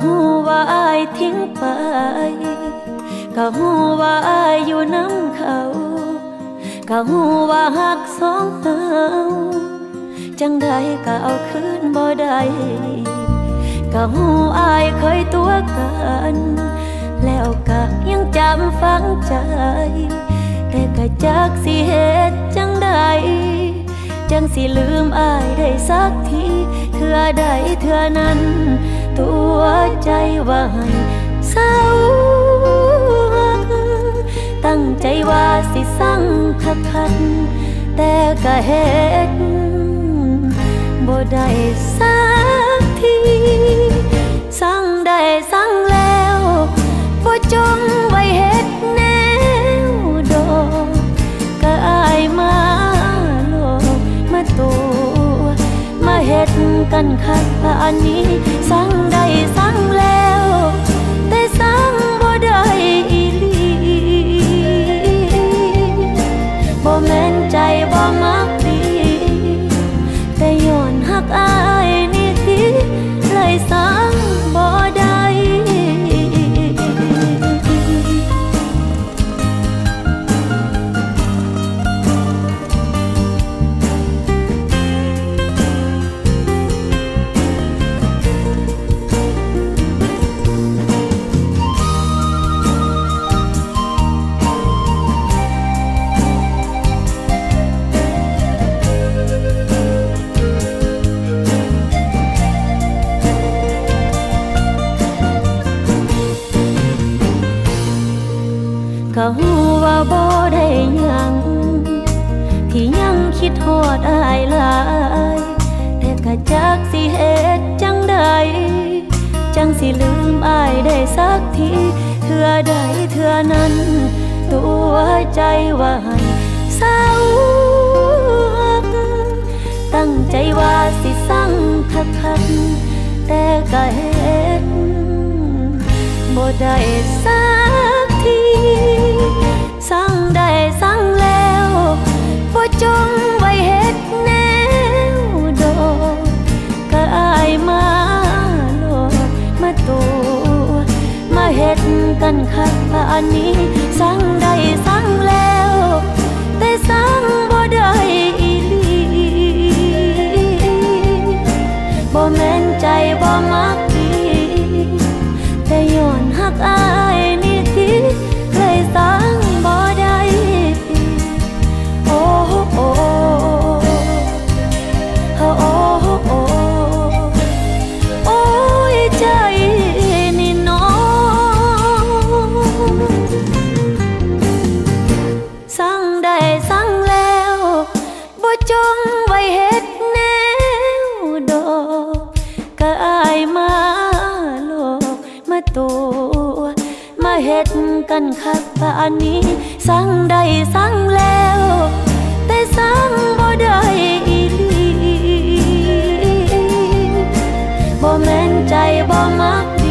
หูว่าอายทิ้งไปก็หูว่าอายอยู่น้ำเขาก็หูว่าหักสองเฮาจังใดก็เอาคืนบ่ได้ก็หูอายเคยตัวกันแล้วก็ยังจำฝังใจ แต่ก็จักสิเหตุจังใดจังสิลืมอายได้สักทีเธอใดเธอนั้น ตัวใจว่าให้เศร้าตั้งใจว่าสิสั่งคักคันแต่ก็เหตุบ่ได้สักทีสั่งได้สั่งแล้วบ่จงไว้เฮ็ดแนวดอกก็อายมาโลกมาตัวมาเฮ็ดกันคักป่านนี้สั่ง คิดฮอดอายหลาย แต่ก็จักสิเฮ็ดจังใดจังสิลืมอายได้สักทีเทื่อใดเทื่อนั้น ตัวใจว่าให้เศร้าหักตั้งใจว่าสิสั่งคักคักแต่ก็เฮ็ดบ่ได้สักทีสั่งได้ กันคั กันคักป่านนี้สั่งได้สั่งแล้ว แต่สั่งบ่ได้อีหลีบ่แม่นใจบ่มัก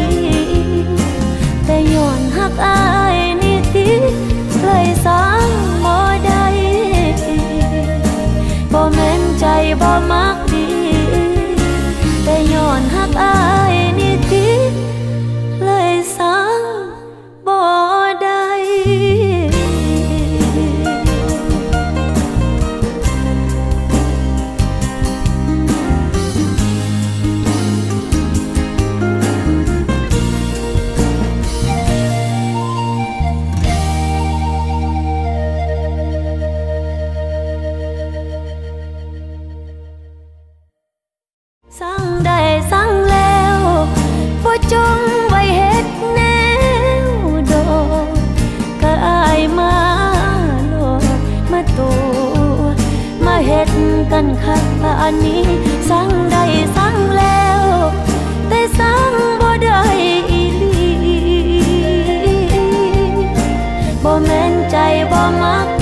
ป่านนี้สร้างได้สร้างแล้ว แต่สร้างบ่ได้อีหลีบ่แม่นใจบ่มัก